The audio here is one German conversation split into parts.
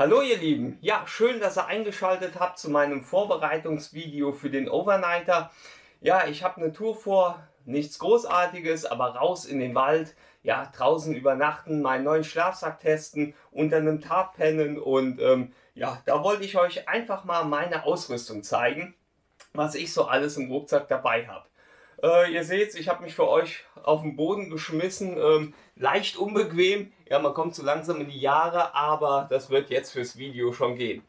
Hallo ihr Lieben, ja schön, dass ihr eingeschaltet habt zu meinem Vorbereitungsvideo für den Overnighter. Ja, ich habe eine Tour vor, nichts Großartiges, aber raus in den Wald, ja draußen übernachten, meinen neuen Schlafsack testen, unter einem Tarp pennen und ähm, ja, da wollte ich euch einfach mal meine Ausrüstung zeigen, was ich so alles im Rucksack dabei habe. Äh, ihr seht, ich habe mich für euch auf den Boden geschmissen, ähm, leicht unbequem. Ja, man kommt so langsam in die Jahre, aber das wird jetzt fürs Video schon gehen.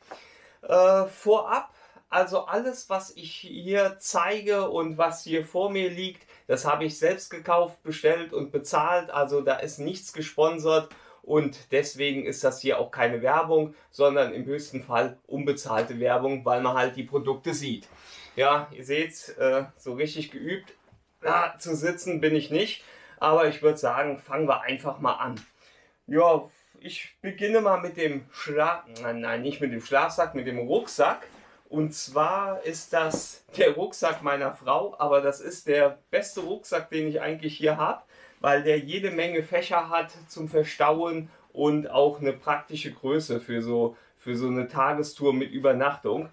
Äh, vorab, also alles, was ich hier zeige und was hier vor mir liegt, das habe ich selbst gekauft, bestellt und bezahlt. Also da ist nichts gesponsert und deswegen ist das hier auch keine Werbung, sondern im höchsten Fall unbezahlte Werbung, weil man halt die Produkte sieht. Ja, ihr seht, äh, so richtig geübt na, zu sitzen bin ich nicht, aber ich würde sagen, fangen wir einfach mal an. Ja, ich beginne mal mit dem Schlaf, nein, nein, nicht mit dem Schlafsack, mit dem Rucksack. Und zwar ist das der Rucksack meiner Frau, aber das ist der beste Rucksack, den ich eigentlich hier habe, weil der jede Menge Fächer hat zum Verstauen und auch eine praktische Größe für so, für so eine Tagestour mit Übernachtung.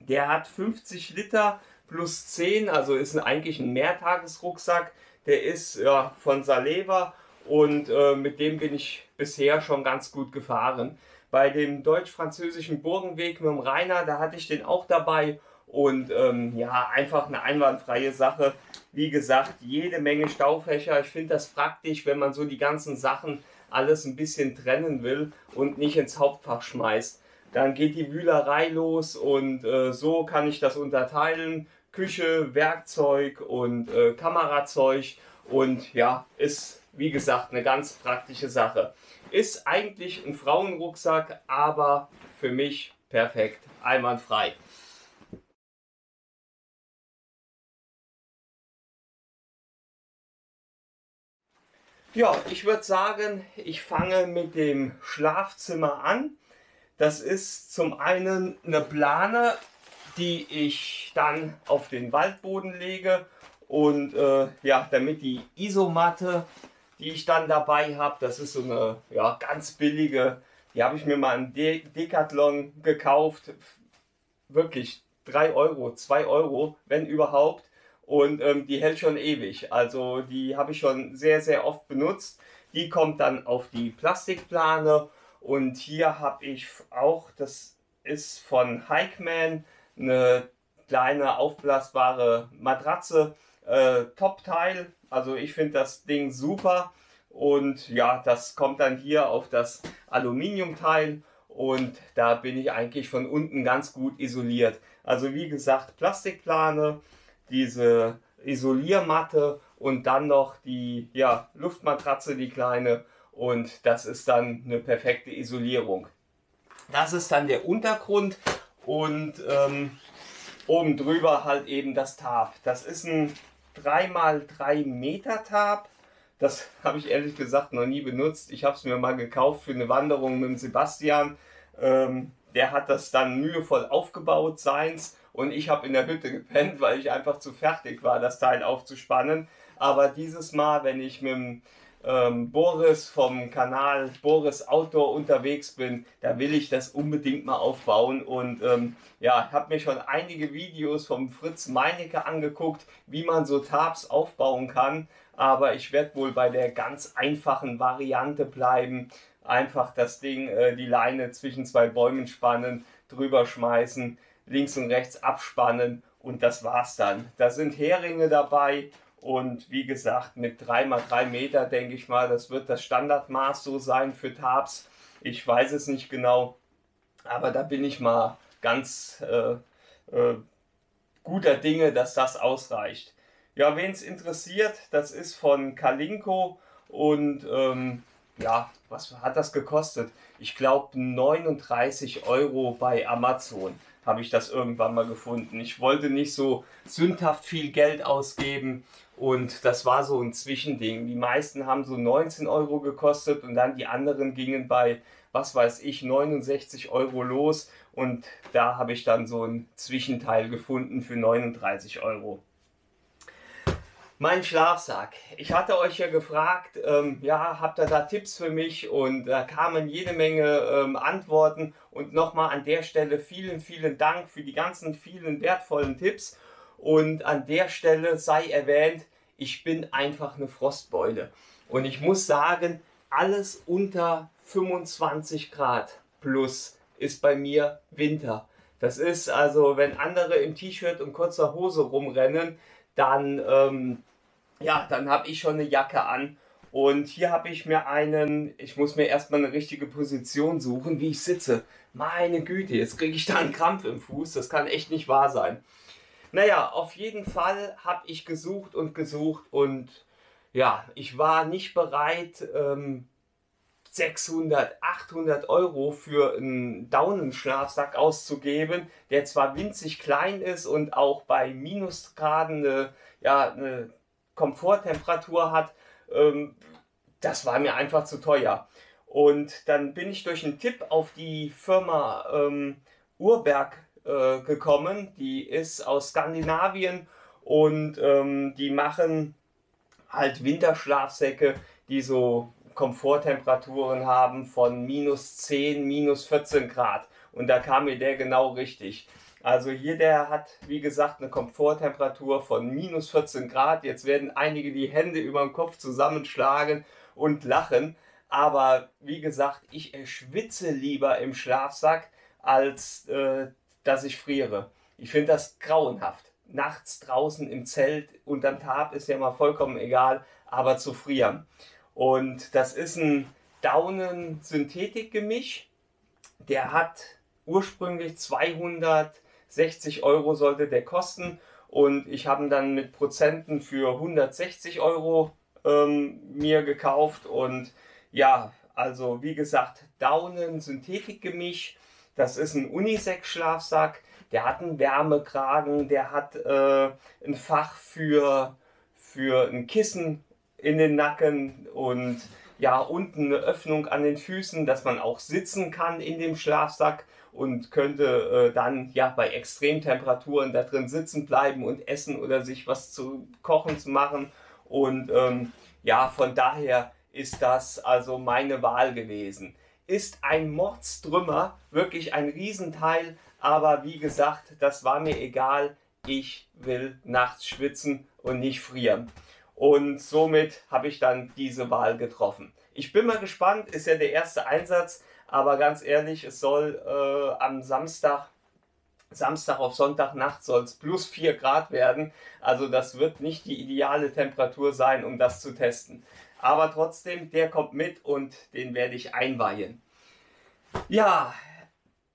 Der hat 50 Liter plus 10, also ist eigentlich ein Mehrtagesrucksack. Der ist ja, von Saleva und äh, mit dem bin ich bisher schon ganz gut gefahren. Bei dem deutsch-französischen Burgenweg mit dem Rainer, da hatte ich den auch dabei und ähm, ja, einfach eine einwandfreie Sache. Wie gesagt, jede Menge Staufächer. Ich finde das praktisch, wenn man so die ganzen Sachen alles ein bisschen trennen will und nicht ins Hauptfach schmeißt. Dann geht die Wühlerei los und äh, so kann ich das unterteilen. Küche, Werkzeug und äh, Kamerazeug und ja, ist wie gesagt eine ganz praktische Sache. Ist eigentlich ein Frauenrucksack, aber für mich perfekt, einwandfrei. Ja, ich würde sagen, ich fange mit dem Schlafzimmer an. Das ist zum einen eine Plane, die ich dann auf den Waldboden lege und äh, ja, damit die Isomatte, die ich dann dabei habe, das ist so eine ja, ganz billige, die habe ich mir mal im De Decathlon gekauft, wirklich 3 Euro, 2 Euro, wenn überhaupt. Und ähm, die hält schon ewig. Also die habe ich schon sehr, sehr oft benutzt. Die kommt dann auf die Plastikplane. Und hier habe ich auch, das ist von Hikeman, eine kleine aufblasbare Matratze. Äh, Top-Teil, also ich finde das Ding super. Und ja, das kommt dann hier auf das Aluminiumteil und da bin ich eigentlich von unten ganz gut isoliert. Also wie gesagt, Plastikplane, diese Isoliermatte und dann noch die ja, Luftmatratze, die kleine und das ist dann eine perfekte Isolierung. Das ist dann der Untergrund und ähm, oben drüber halt eben das Tarp. Das ist ein 3x3 Meter Tarp. Das habe ich ehrlich gesagt noch nie benutzt. Ich habe es mir mal gekauft für eine Wanderung mit dem Sebastian. Ähm, der hat das dann mühevoll aufgebaut, seins. Und ich habe in der Hütte gepennt, weil ich einfach zu fertig war, das Teil aufzuspannen. Aber dieses Mal, wenn ich mit dem ähm, Boris vom Kanal Boris Outdoor unterwegs bin, da will ich das unbedingt mal aufbauen. Und ähm, ja, habe mir schon einige Videos vom Fritz Meinecke angeguckt, wie man so Tabs aufbauen kann, aber ich werde wohl bei der ganz einfachen Variante bleiben, einfach das Ding, äh, die Leine zwischen zwei Bäumen spannen, drüber schmeißen, links und rechts abspannen und das war's dann. Da sind Heringe dabei und wie gesagt, mit 3x3 Meter denke ich mal, das wird das Standardmaß so sein für Tabs. Ich weiß es nicht genau, aber da bin ich mal ganz äh, äh, guter Dinge, dass das ausreicht. Ja, wen es interessiert, das ist von Kalinko und ähm, ja, was hat das gekostet? Ich glaube 39 Euro bei Amazon habe ich das irgendwann mal gefunden. Ich wollte nicht so sündhaft viel Geld ausgeben und das war so ein Zwischending. Die meisten haben so 19 Euro gekostet und dann die anderen gingen bei, was weiß ich, 69 Euro los und da habe ich dann so ein Zwischenteil gefunden für 39 Euro. Mein Schlafsack. Ich hatte euch ja gefragt, ähm, ja, habt ihr da Tipps für mich? Und da kamen jede Menge ähm, Antworten. Und nochmal an der Stelle vielen, vielen Dank für die ganzen vielen wertvollen Tipps. Und an der Stelle sei erwähnt, ich bin einfach eine Frostbeule. Und ich muss sagen, alles unter 25 Grad plus ist bei mir Winter. Das ist also, wenn andere im T-Shirt und kurzer Hose rumrennen, dann, ähm, ja, dann habe ich schon eine Jacke an. Und hier habe ich mir einen, ich muss mir erstmal eine richtige Position suchen, wie ich sitze. Meine Güte, jetzt kriege ich da einen Krampf im Fuß. Das kann echt nicht wahr sein. Naja, auf jeden Fall habe ich gesucht und gesucht und ja, ich war nicht bereit, ähm, 600, 800 Euro für einen Daunenschlafsack auszugeben, der zwar winzig klein ist und auch bei Minusgraden eine, ja, eine Komforttemperatur hat, ähm, das war mir einfach zu teuer. Und dann bin ich durch einen Tipp auf die Firma ähm, Urberg äh, gekommen. Die ist aus Skandinavien und ähm, die machen halt Winterschlafsäcke, die so Komforttemperaturen haben von minus 10, minus 14 Grad. Und da kam mir der genau richtig. Also hier, der hat, wie gesagt, eine Komforttemperatur von minus 14 Grad. Jetzt werden einige die Hände über dem Kopf zusammenschlagen und lachen. Aber wie gesagt, ich schwitze lieber im Schlafsack, als äh, dass ich friere. Ich finde das grauenhaft. Nachts draußen im Zelt unterm Tab ist ja mal vollkommen egal, aber zu frieren. Und das ist ein Daunen-Synthetik-Gemisch. Der hat ursprünglich 260 Euro sollte der kosten und ich habe ihn dann mit Prozenten für 160 Euro ähm, mir gekauft und ja, also wie gesagt, Daunen-Synthetik-Gemisch. Das ist ein Unisex-Schlafsack. Der hat einen Wärmekragen, der hat äh, ein Fach für, für ein Kissen in den Nacken und ja, unten eine Öffnung an den Füßen, dass man auch sitzen kann in dem Schlafsack und könnte äh, dann ja bei Extremtemperaturen da drin sitzen bleiben und essen oder sich was zu kochen zu machen. Und ähm, ja, von daher ist das also meine Wahl gewesen. Ist ein Mordstrümmer, wirklich ein Riesenteil, aber wie gesagt, das war mir egal. Ich will nachts schwitzen und nicht frieren. Und somit habe ich dann diese Wahl getroffen. Ich bin mal gespannt, ist ja der erste Einsatz, aber ganz ehrlich, es soll äh, am Samstag, Samstag auf Sonntagnacht soll es plus 4 Grad werden. Also das wird nicht die ideale Temperatur sein, um das zu testen. Aber trotzdem, der kommt mit und den werde ich einweihen. Ja,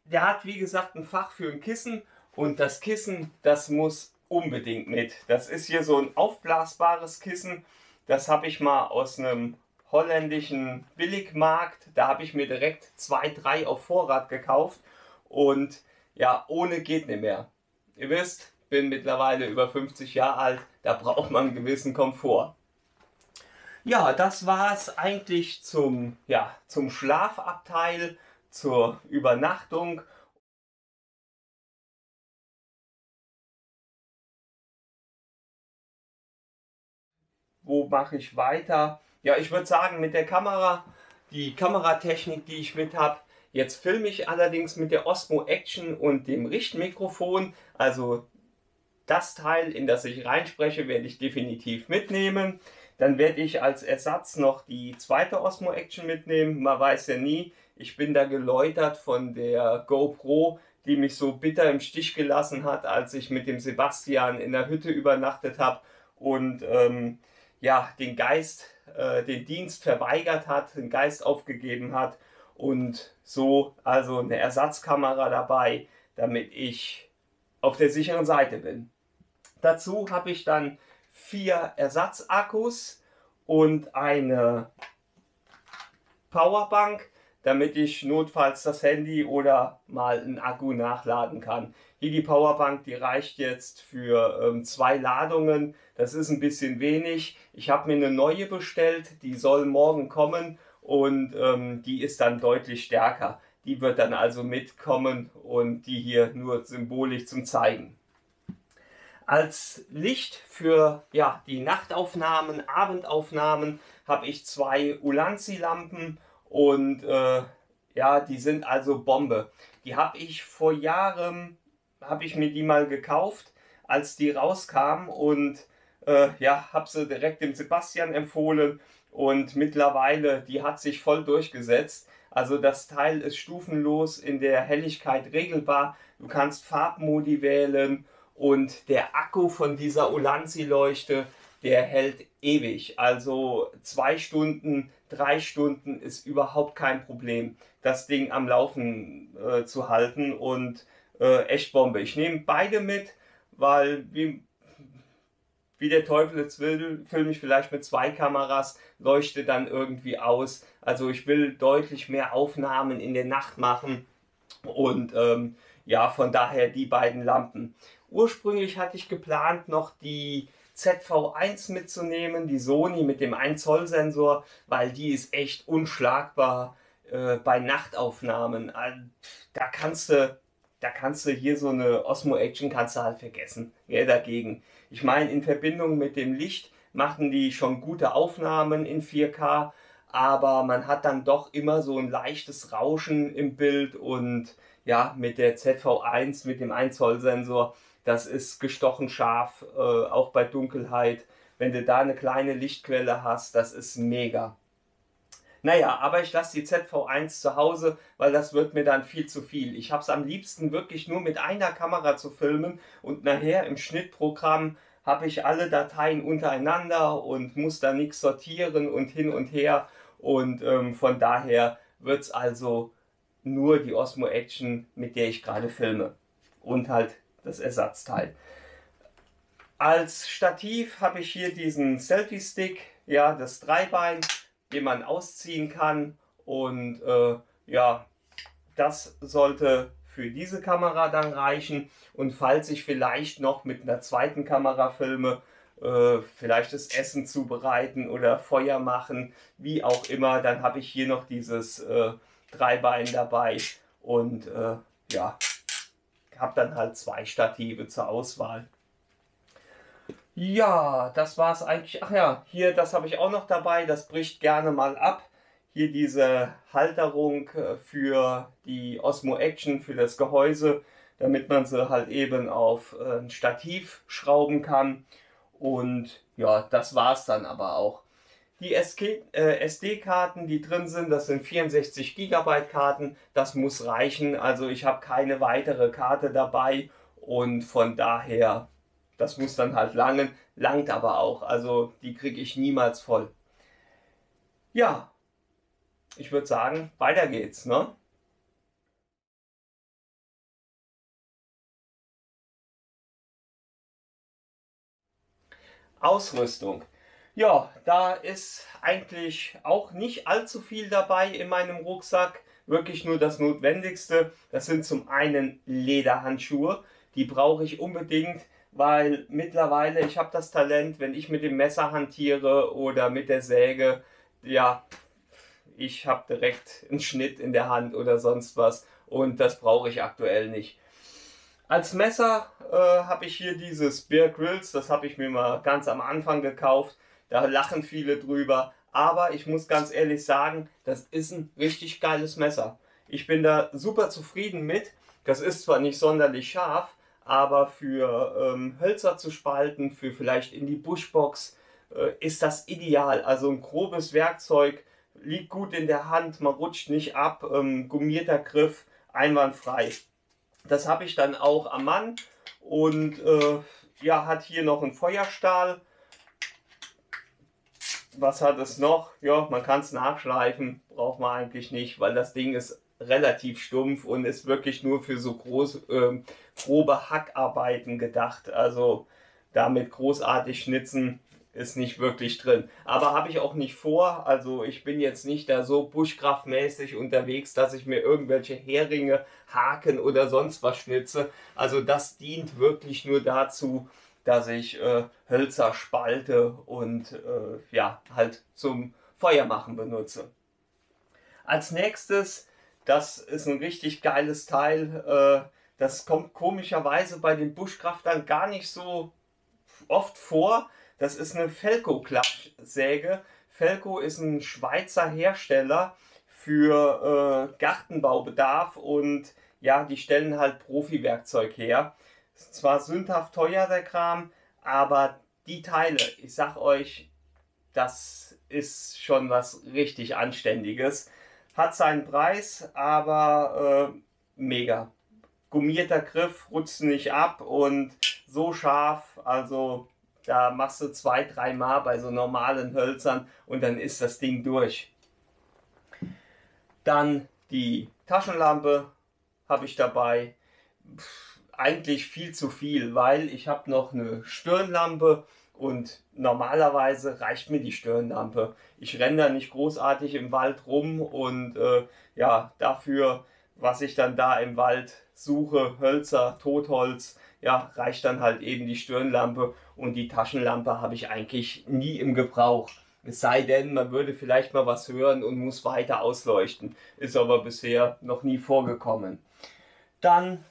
der hat wie gesagt ein Fach für ein Kissen und das Kissen, das muss unbedingt mit. Das ist hier so ein aufblasbares Kissen. Das habe ich mal aus einem holländischen Billigmarkt. Da habe ich mir direkt zwei, drei auf Vorrat gekauft. Und ja, ohne geht nicht mehr. Ihr wisst, bin mittlerweile über 50 Jahre alt. Da braucht man einen gewissen Komfort. Ja, das war es eigentlich zum, ja, zum Schlafabteil, zur Übernachtung. Wo mache ich weiter? Ja, ich würde sagen, mit der Kamera, die Kameratechnik, die ich mit habe, jetzt filme ich allerdings mit der Osmo Action und dem Richtmikrofon. Also das Teil, in das ich reinspreche, werde ich definitiv mitnehmen. Dann werde ich als Ersatz noch die zweite Osmo Action mitnehmen. Man weiß ja nie, ich bin da geläutert von der GoPro, die mich so bitter im Stich gelassen hat, als ich mit dem Sebastian in der Hütte übernachtet habe. Und ähm, ja, den Geist, äh, den Dienst verweigert hat, den Geist aufgegeben hat und so also eine Ersatzkamera dabei, damit ich auf der sicheren Seite bin. Dazu habe ich dann vier Ersatzakkus und eine Powerbank damit ich notfalls das Handy oder mal einen Akku nachladen kann. Hier die Powerbank, die reicht jetzt für ähm, zwei Ladungen. Das ist ein bisschen wenig. Ich habe mir eine neue bestellt, die soll morgen kommen und ähm, die ist dann deutlich stärker. Die wird dann also mitkommen und die hier nur symbolisch zum Zeigen. Als Licht für ja, die Nachtaufnahmen, Abendaufnahmen habe ich zwei Ulanzi-Lampen und äh, ja, die sind also Bombe. Die habe ich vor Jahren, habe ich mir die mal gekauft, als die rauskam und äh, ja, habe sie direkt dem Sebastian empfohlen und mittlerweile, die hat sich voll durchgesetzt. Also das Teil ist stufenlos in der Helligkeit regelbar. Du kannst Farbmodi wählen und der Akku von dieser Ulanzi-Leuchte, der hält ewig. Also zwei Stunden, drei Stunden ist überhaupt kein Problem, das Ding am Laufen äh, zu halten und äh, echt Bombe. Ich nehme beide mit, weil wie, wie der Teufel es will, filme ich vielleicht mit zwei Kameras, leuchte dann irgendwie aus. Also ich will deutlich mehr Aufnahmen in der Nacht machen und ähm, ja, von daher die beiden Lampen. Ursprünglich hatte ich geplant, noch die ZV1 mitzunehmen, die Sony mit dem 1 Zoll Sensor, weil die ist echt unschlagbar äh, bei Nachtaufnahmen. Äh, da kannst du, da kannst du hier so eine Osmo Action kannst du halt vergessen. Ja, dagegen. Ich meine, in Verbindung mit dem Licht machten die schon gute Aufnahmen in 4K, aber man hat dann doch immer so ein leichtes Rauschen im Bild und ja, mit der ZV1, mit dem 1 Zoll Sensor, das ist gestochen scharf, äh, auch bei Dunkelheit. Wenn du da eine kleine Lichtquelle hast, das ist mega. Naja, aber ich lasse die ZV1 zu Hause, weil das wird mir dann viel zu viel. Ich habe es am liebsten wirklich nur mit einer Kamera zu filmen und nachher im Schnittprogramm habe ich alle Dateien untereinander und muss da nichts sortieren und hin und her. Und ähm, von daher wird es also nur die Osmo Action, mit der ich gerade filme. Und halt das Ersatzteil. Als Stativ habe ich hier diesen Selfie-Stick, ja, das Dreibein, den man ausziehen kann. Und äh, ja, das sollte für diese Kamera dann reichen. Und falls ich vielleicht noch mit einer zweiten Kamera filme, äh, vielleicht das Essen zubereiten oder Feuer machen, wie auch immer, dann habe ich hier noch dieses äh, Dreibein dabei. Und äh, ja, habe dann halt zwei Stative zur Auswahl. Ja, das war es eigentlich. Ach ja, hier, das habe ich auch noch dabei. Das bricht gerne mal ab. Hier diese Halterung äh, für die Osmo Action, für das Gehäuse, damit man sie halt eben auf äh, ein Stativ schrauben kann. Und ja, das war es dann aber auch. Die äh, SD-Karten, die drin sind, das sind 64 GB Karten, das muss reichen. Also ich habe keine weitere Karte dabei und von daher, das muss dann halt langen, langt aber auch. Also die kriege ich niemals voll. Ja, ich würde sagen, weiter geht's, ne? Ausrüstung. Ja, da ist eigentlich auch nicht allzu viel dabei in meinem Rucksack. Wirklich nur das Notwendigste. Das sind zum einen Lederhandschuhe. Die brauche ich unbedingt, weil mittlerweile ich habe das Talent, wenn ich mit dem Messer hantiere oder mit der Säge, ja, ich habe direkt einen Schnitt in der Hand oder sonst was und das brauche ich aktuell nicht. Als Messer äh, habe ich hier dieses Bear Grills, das habe ich mir mal ganz am Anfang gekauft. Da lachen viele drüber. Aber ich muss ganz ehrlich sagen, das ist ein richtig geiles Messer. Ich bin da super zufrieden mit. Das ist zwar nicht sonderlich scharf, aber für ähm, Hölzer zu spalten, für vielleicht in die Bushbox, äh, ist das ideal. Also ein grobes Werkzeug, liegt gut in der Hand, man rutscht nicht ab, ähm, gummierter Griff, einwandfrei. Das habe ich dann auch am Mann und äh, ja, hat hier noch einen Feuerstahl was hat es noch? Ja, man kann es nachschleifen, braucht man eigentlich nicht, weil das Ding ist relativ stumpf und ist wirklich nur für so groß, ähm, grobe Hackarbeiten gedacht. Also damit großartig schnitzen ist nicht wirklich drin. Aber habe ich auch nicht vor. Also ich bin jetzt nicht da so buschkraftmäßig unterwegs, dass ich mir irgendwelche Heringe, Haken oder sonst was schnitze. Also das dient wirklich nur dazu, dass ich äh, Hölzer spalte und äh, ja, halt zum Feuermachen benutze. Als nächstes, das ist ein richtig geiles Teil, äh, Das kommt komischerweise bei den Buschkraftern gar nicht so oft vor. Das ist eine Felco-Klappsäge. Felco ist ein Schweizer Hersteller für äh, Gartenbaubedarf und ja, die stellen halt Profi-Werkzeug her. Ist zwar sündhaft teuer der Kram, aber die Teile, ich sag euch, das ist schon was richtig Anständiges. Hat seinen Preis, aber äh, mega. Gummierter Griff, rutscht nicht ab und so scharf, also da machst du zwei, drei Mal bei so normalen Hölzern und dann ist das Ding durch. Dann die Taschenlampe habe ich dabei. Pff, eigentlich viel zu viel, weil ich habe noch eine Stirnlampe und normalerweise reicht mir die Stirnlampe. Ich renne da nicht großartig im Wald rum und äh, ja, dafür, was ich dann da im Wald suche, Hölzer, Totholz, ja, reicht dann halt eben die Stirnlampe und die Taschenlampe habe ich eigentlich nie im Gebrauch. Es sei denn, man würde vielleicht mal was hören und muss weiter ausleuchten. Ist aber bisher noch nie vorgekommen. Dann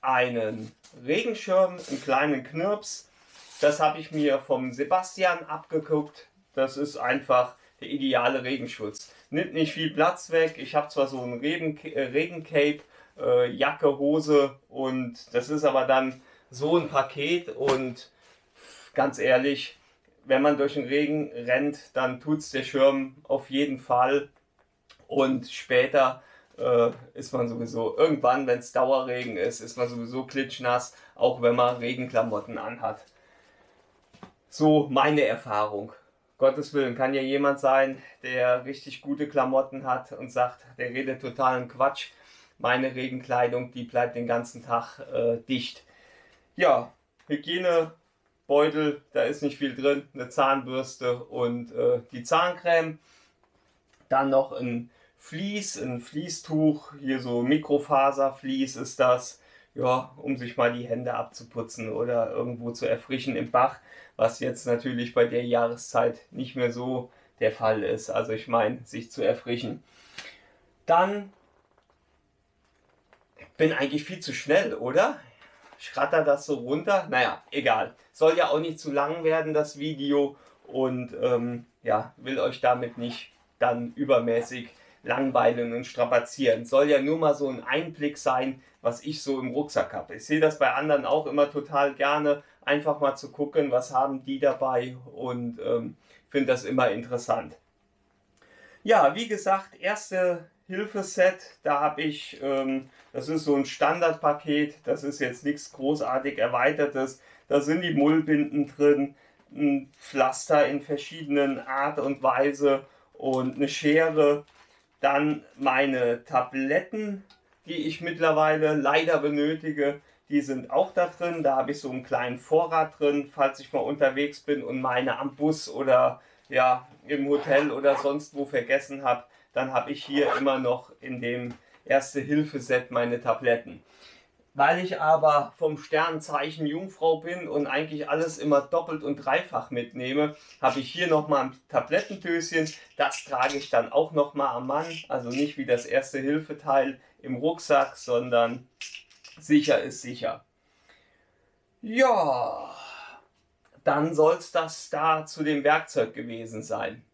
einen Regenschirm, einen kleinen Knirps. Das habe ich mir vom Sebastian abgeguckt. Das ist einfach der ideale Regenschutz. Nimmt nicht viel Platz weg. Ich habe zwar so ein äh, Regencape, äh, Jacke, Hose und das ist aber dann so ein Paket und ganz ehrlich, wenn man durch den Regen rennt, dann tut es der Schirm auf jeden Fall und später äh, ist man sowieso, irgendwann, wenn es Dauerregen ist, ist man sowieso klitschnass, auch wenn man Regenklamotten anhat. So meine Erfahrung. Gottes Willen kann ja jemand sein, der richtig gute Klamotten hat und sagt, der redet totalen Quatsch. Meine Regenkleidung, die bleibt den ganzen Tag äh, dicht. Ja, Hygienebeutel, da ist nicht viel drin, eine Zahnbürste und äh, die Zahncreme. Dann noch ein Vlies, ein Fließtuch, hier so Mikrofaservlies ist das, ja, um sich mal die Hände abzuputzen oder irgendwo zu erfrischen im Bach, was jetzt natürlich bei der Jahreszeit nicht mehr so der Fall ist. Also ich meine, sich zu erfrischen. Dann bin eigentlich viel zu schnell, oder? Schratter das so runter? Naja, egal. Soll ja auch nicht zu lang werden, das Video. Und ähm, ja, will euch damit nicht dann übermäßig langweilen und strapazieren. Soll ja nur mal so ein Einblick sein, was ich so im Rucksack habe. Ich sehe das bei anderen auch immer total gerne, einfach mal zu gucken, was haben die dabei und ähm, finde das immer interessant. Ja, wie gesagt, erste Hilfeset, da habe ich, ähm, das ist so ein Standardpaket, das ist jetzt nichts großartig erweitertes. Da sind die Mullbinden drin, ein Pflaster in verschiedenen Art und Weise und eine Schere dann meine Tabletten, die ich mittlerweile leider benötige, die sind auch da drin. Da habe ich so einen kleinen Vorrat drin, falls ich mal unterwegs bin und meine am Bus oder ja im Hotel oder sonst wo vergessen habe. Dann habe ich hier immer noch in dem Erste-Hilfe-Set meine Tabletten. Weil ich aber vom Sternzeichen Jungfrau bin und eigentlich alles immer doppelt und dreifach mitnehme, habe ich hier nochmal ein Tablettentöschen. Das trage ich dann auch nochmal am Mann. Also nicht wie das erste Hilfeteil im Rucksack, sondern sicher ist sicher. Ja, dann soll es das da zu dem Werkzeug gewesen sein.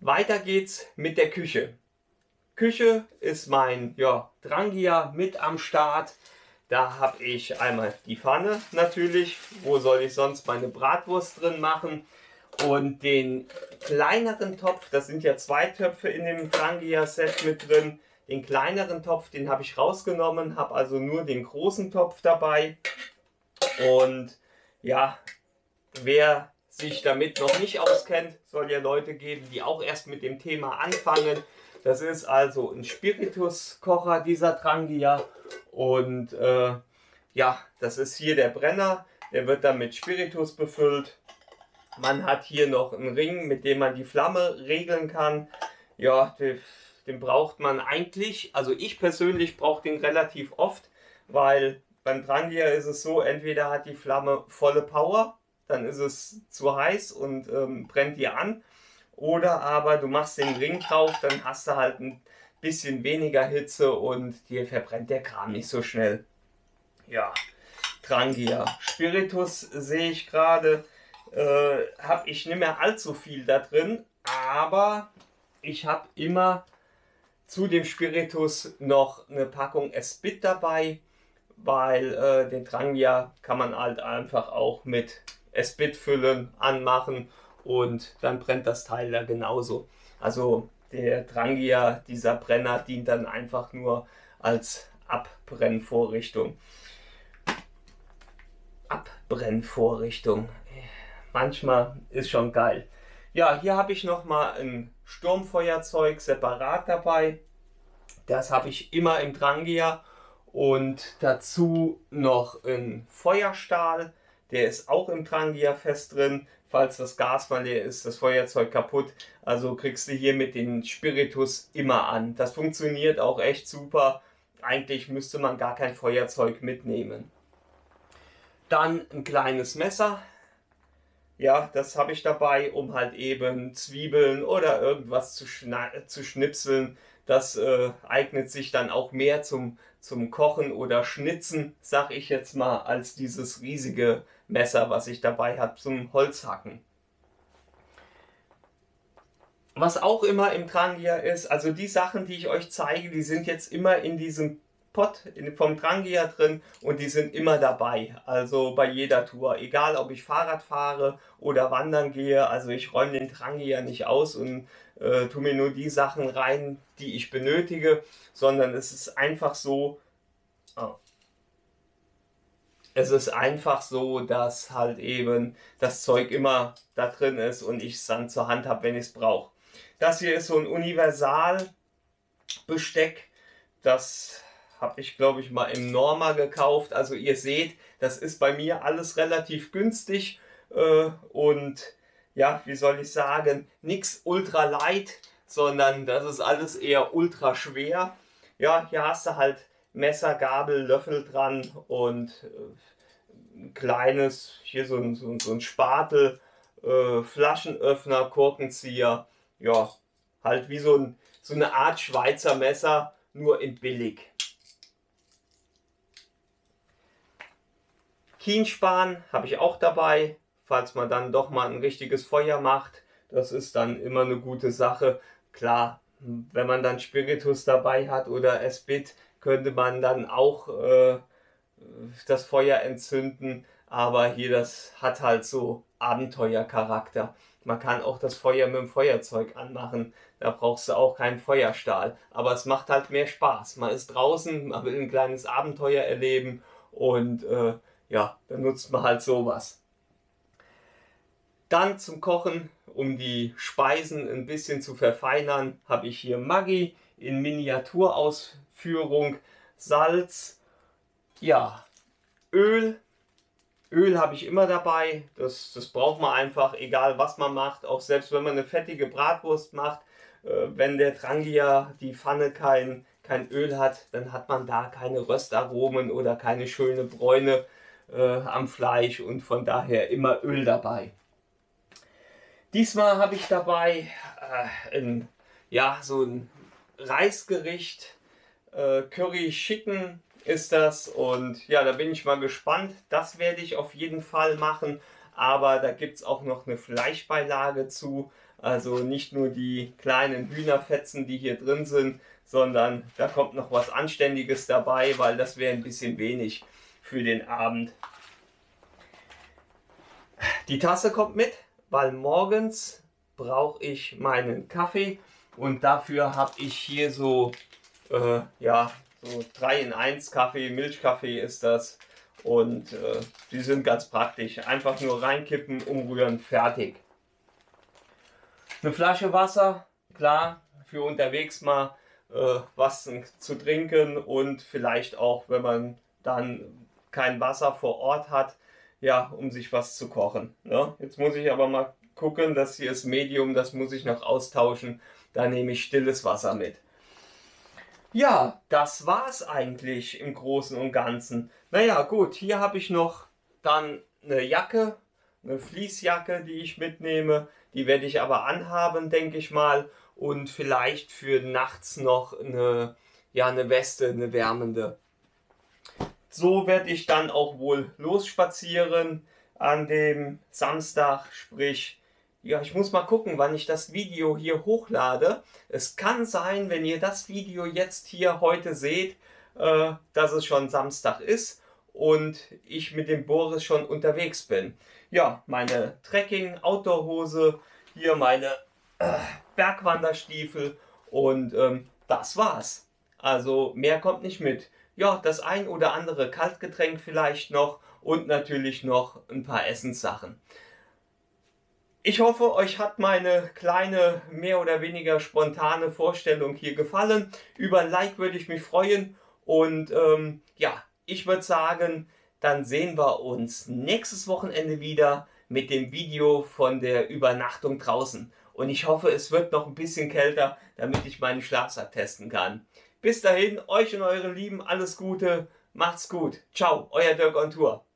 Weiter geht's mit der Küche. Küche ist mein ja, Drangia mit am Start. Da habe ich einmal die Pfanne natürlich. Wo soll ich sonst meine Bratwurst drin machen? Und den kleineren Topf, das sind ja zwei Töpfe in dem Drangia-Set mit drin. Den kleineren Topf, den habe ich rausgenommen, habe also nur den großen Topf dabei. Und ja, wer sich damit noch nicht auskennt, soll ja Leute geben, die auch erst mit dem Thema anfangen. Das ist also ein Spirituskocher dieser Trangia und äh, ja, das ist hier der Brenner. Der wird dann mit Spiritus befüllt. Man hat hier noch einen Ring, mit dem man die Flamme regeln kann. Ja, den, den braucht man eigentlich, also ich persönlich brauche den relativ oft, weil beim Trangia ist es so, entweder hat die Flamme volle Power dann ist es zu heiß und ähm, brennt dir an. Oder aber du machst den Ring drauf, dann hast du halt ein bisschen weniger Hitze und dir verbrennt der Kram nicht so schnell. Ja, Trangia. Spiritus sehe ich gerade, äh, habe ich nicht mehr allzu viel da drin, aber ich habe immer zu dem Spiritus noch eine Packung Espit dabei, weil äh, den Trangia kann man halt einfach auch mit Espit füllen, anmachen und dann brennt das Teil da genauso. Also der Trangia, dieser Brenner, dient dann einfach nur als Abbrennvorrichtung. Abbrennvorrichtung. Manchmal ist schon geil. Ja, hier habe ich noch mal ein Sturmfeuerzeug separat dabei. Das habe ich immer im Trangia und dazu noch ein Feuerstahl. Der ist auch im Trangia fest drin. Falls das Gas mal leer ist, das Feuerzeug kaputt. Also kriegst du hier mit dem Spiritus immer an. Das funktioniert auch echt super. Eigentlich müsste man gar kein Feuerzeug mitnehmen. Dann ein kleines Messer. Ja, das habe ich dabei, um halt eben Zwiebeln oder irgendwas zu, zu schnipseln. Das äh, eignet sich dann auch mehr zum, zum Kochen oder Schnitzen, sag ich jetzt mal, als dieses riesige Messer, was ich dabei habe zum Holzhacken. Was auch immer im Trangia ist, also die Sachen, die ich euch zeige, die sind jetzt immer in diesem Pot vom Trangia drin und die sind immer dabei. Also bei jeder Tour. Egal ob ich Fahrrad fahre oder wandern gehe. Also ich räume den Trangia nicht aus und äh, tue mir nur die Sachen rein, die ich benötige, sondern es ist einfach so. Oh. Es ist einfach so, dass halt eben das Zeug immer da drin ist und ich es dann zur Hand habe, wenn ich es brauche. Das hier ist so ein Universal-Besteck. Das habe ich, glaube ich, mal im Norma gekauft. Also ihr seht, das ist bei mir alles relativ günstig äh, und ja, wie soll ich sagen, nichts ultra light, sondern das ist alles eher ultra schwer. Ja, hier hast du halt Messer, Gabel, Löffel dran und äh, ein kleines, hier so ein, so, so ein Spatel, äh, Flaschenöffner, Korkenzieher. Ja, halt wie so, ein, so eine Art Schweizer Messer, nur in billig. Kienspan habe ich auch dabei, falls man dann doch mal ein richtiges Feuer macht. Das ist dann immer eine gute Sache. Klar, wenn man dann Spiritus dabei hat oder Esbit, könnte man dann auch äh, das Feuer entzünden. Aber hier, das hat halt so Abenteuercharakter. Man kann auch das Feuer mit dem Feuerzeug anmachen. Da brauchst du auch keinen Feuerstahl. Aber es macht halt mehr Spaß. Man ist draußen, man will ein kleines Abenteuer erleben und äh, ja, dann nutzt man halt sowas. Dann zum Kochen, um die Speisen ein bisschen zu verfeinern, habe ich hier Maggi in Miniaturausführung, Salz, ja, Öl. Öl habe ich immer dabei, das, das braucht man einfach, egal was man macht, auch selbst wenn man eine fettige Bratwurst macht, äh, wenn der Trangia, die Pfanne kein, kein Öl hat, dann hat man da keine Röstaromen oder keine schöne Bräune äh, am Fleisch und von daher immer Öl dabei. Diesmal habe ich dabei äh, ein, ja, so ein Reisgericht, äh, Curry Chicken ist das und ja, da bin ich mal gespannt. Das werde ich auf jeden Fall machen, aber da gibt es auch noch eine Fleischbeilage zu. Also nicht nur die kleinen Hühnerfetzen, die hier drin sind, sondern da kommt noch was Anständiges dabei, weil das wäre ein bisschen wenig für den Abend. Die Tasse kommt mit, weil morgens brauche ich meinen Kaffee und dafür habe ich hier so, äh, ja, so 3 in 1 Kaffee, Milchkaffee ist das und äh, die sind ganz praktisch. Einfach nur reinkippen, umrühren, fertig. Eine Flasche Wasser, klar, für unterwegs mal äh, was zu trinken und vielleicht auch, wenn man dann kein Wasser vor Ort hat, ja, um sich was zu kochen. Ne? Jetzt muss ich aber mal gucken, das hier ist Medium, das muss ich noch austauschen. Da nehme ich stilles Wasser mit. Ja, das war es eigentlich im Großen und Ganzen. Naja, gut, hier habe ich noch dann eine Jacke eine Fließjacke, die ich mitnehme. Die werde ich aber anhaben, denke ich mal. Und vielleicht für nachts noch eine, ja, eine Weste, eine wärmende. So werde ich dann auch wohl losspazieren an dem Samstag, sprich ja, ich muss mal gucken, wann ich das Video hier hochlade. Es kann sein, wenn ihr das Video jetzt hier heute seht, äh, dass es schon Samstag ist und ich mit dem Boris schon unterwegs bin. Ja, meine Trekking-Outdoor-Hose, hier meine äh, Bergwanderstiefel und ähm, das war's. Also mehr kommt nicht mit. Ja, das ein oder andere Kaltgetränk vielleicht noch und natürlich noch ein paar Essenssachen. Ich hoffe, euch hat meine kleine, mehr oder weniger spontane Vorstellung hier gefallen. Über ein Like würde ich mich freuen. Und ähm, ja, ich würde sagen, dann sehen wir uns nächstes Wochenende wieder mit dem Video von der Übernachtung draußen. Und ich hoffe, es wird noch ein bisschen kälter, damit ich meinen Schlafsack testen kann. Bis dahin, euch und eure Lieben alles Gute, macht's gut. Ciao, euer Dirk on Tour.